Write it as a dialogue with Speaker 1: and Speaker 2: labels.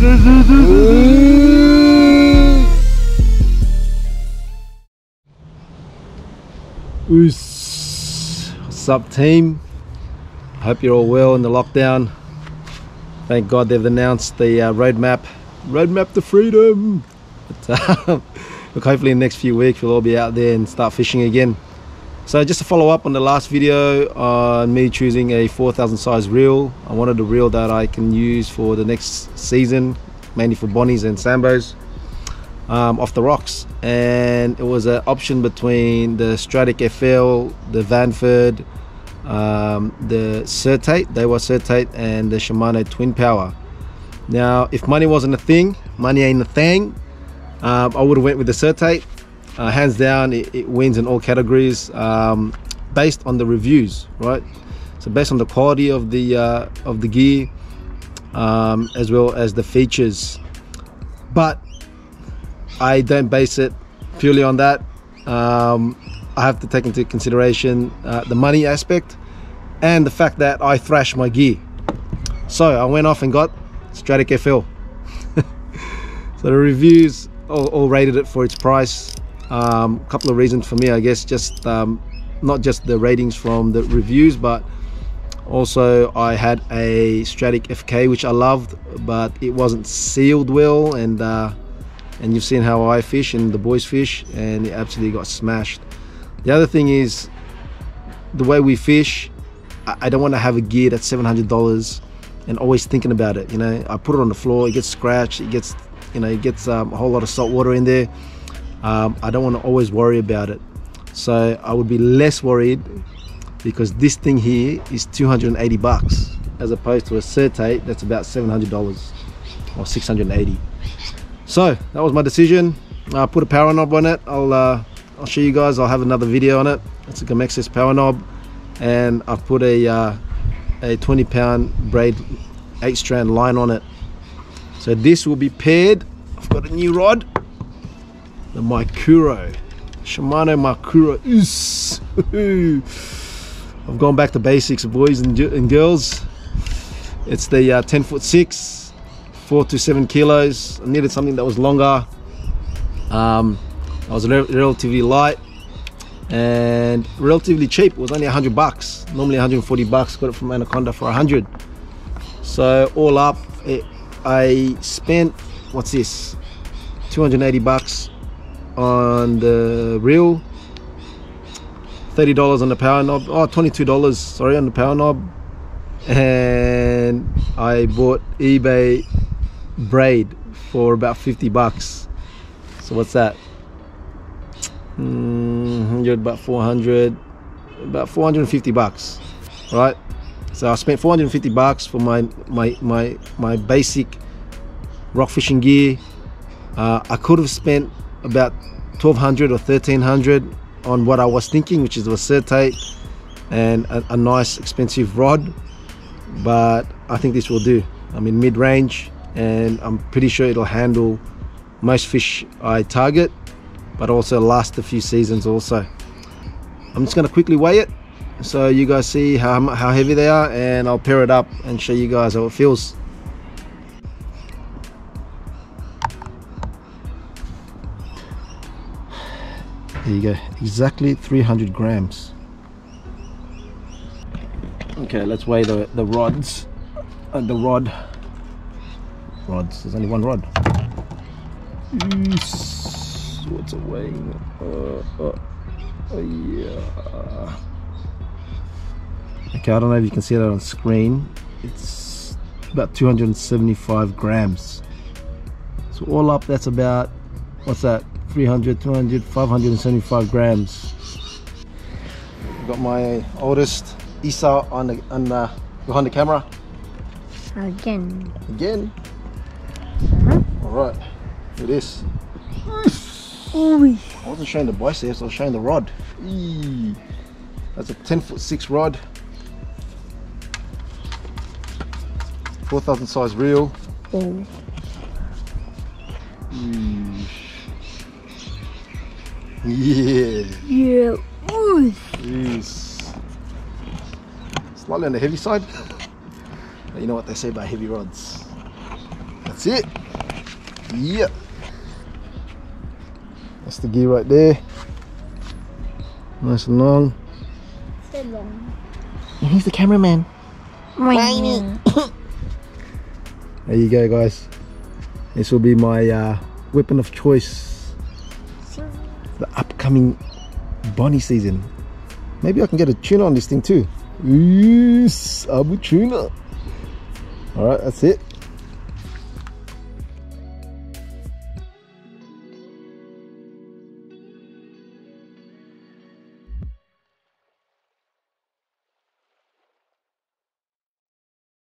Speaker 1: What's up team? Hope you're all well in the lockdown. Thank God they've announced the uh, roadmap, roadmap to freedom. But, uh, look, hopefully in the next few weeks we'll all be out there and start fishing again. So just to follow up on the last video on me choosing a 4000 size reel. I wanted a reel that I can use for the next season, mainly for bonnies and sambos um, off the rocks and it was an option between the Stradic FL, the Vanford, um, the Certate, they were Certate and the Shimano Twin Power. Now if money wasn't a thing, money ain't a thing, um, I would have went with the Certate. Uh, hands down it, it, wins in all categories um, based on the reviews, right? So based on the quality of the uh, of the gear um, as well as the features. But I don't base it purely on that. Um, I have to take into consideration uh, the money aspect and the fact that I thrash my gear. So I went off and got Stradic FL. so the reviews all, all, rated it for its price. A um, couple of reasons for me, I guess, just um, not just the ratings from the reviews, but also I had a Stradic FK which I loved, but it wasn't sealed well and uh, and you've seen how I fish and the boys fish and it absolutely got smashed. The other thing is the way we fish, I don't want to have a gear that's $700 and always thinking about it. You know, I put it on the floor, it gets scratched, it gets, you know, it gets um, a whole lot of salt water in there. Um, I don't want to always worry about it. So I would be less worried because this thing here is 280 bucks as opposed to a Certate that's about $700 or 680 so that was my decision. I put a power knob on it. I'll uh, I'll show you guys. I'll have another video on it. It's a Gomexus power knob and I've put a uh, a 20 pound braid 8 strand line on it. So this will be paired. I've got a new rod the Maikuro Shimano Maikuro I've gone back to basics boys and, and girls it's the uh, 10 foot 6 four to seven kilos. I needed something that was longer. Um, I was relatively light and relatively cheap. It was only 100 bucks. Normally 140 bucks. Got it from Anaconda for 100. So all up, it, I spent what's this? 280 bucks on the reel. $30 on the power knob. Oh, $22, sorry, on the power knob. And I bought eBay braid for about 50 bucks so what's that mm, about 400 about 450 bucks right so I spent 450 bucks for my my my my basic rock fishing gear uh, I could have spent about 1200 or 1300 on what I was thinking which is a Certate and a, a nice expensive rod but I think this will do. I'm in mid-range and I'm pretty sure it'll handle most fish I target but also last a few seasons also. I'm just going to quickly weigh it so you guys see how, how heavy they are and I'll pair it up and show you guys how it feels there you go exactly 300 grams okay let's weigh the, the rods uh, the rod rods. There's only one rod. What's it weighing? Uh, uh, uh, yeah. Okay, I don't know if you can see that on screen. It's about 275 grams. So all up, that's about, what's that? 300, 200, 575 grams. I've got my oldest Isa on the on the, behind the camera.
Speaker 2: Again.
Speaker 1: Again. Uh-huh. All right, it is.
Speaker 2: Ooh.
Speaker 1: I wasn't showing the biceps, I was showing the rod. Eee. That's a 10 foot 6 rod. 4000 size reel.
Speaker 2: Oh.
Speaker 1: Yeah.
Speaker 2: Yeah. Ooh.
Speaker 1: Yes. Slightly on the heavy side. you know what they say about heavy rods. That's it. Yeah. That's the gear right there. Nice and long.
Speaker 2: So long.
Speaker 1: And he's the cameraman.
Speaker 2: Whiny.
Speaker 1: There you go, guys. This will be my uh, weapon of choice for the upcoming bunny season. Maybe I can get a tuna on this thing too. Yes, Abu tuna. All right, that's it.